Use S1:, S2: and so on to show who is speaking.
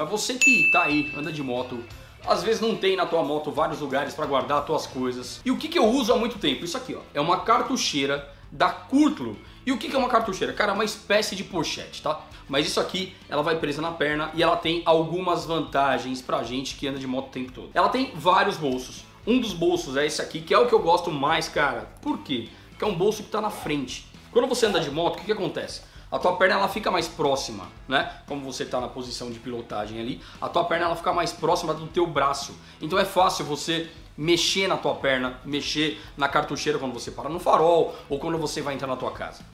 S1: Mas você que tá aí, anda de moto, às vezes não tem na tua moto vários lugares para guardar as tuas coisas. E o que, que eu uso há muito tempo? Isso aqui, ó. É uma cartucheira da Curtlo. E o que, que é uma cartucheira? Cara, é uma espécie de pochete, tá? Mas isso aqui, ela vai presa na perna e ela tem algumas vantagens pra gente que anda de moto o tempo todo. Ela tem vários bolsos. Um dos bolsos é esse aqui, que é o que eu gosto mais, cara. Por quê? Porque é um bolso que tá na frente. Quando você anda de moto, o que, que acontece? A tua perna ela fica mais próxima, né? Como você está na posição de pilotagem ali, a tua perna ela fica mais próxima do teu braço. Então é fácil você mexer na tua perna, mexer na cartucheira quando você para no farol ou quando você vai entrar na tua casa.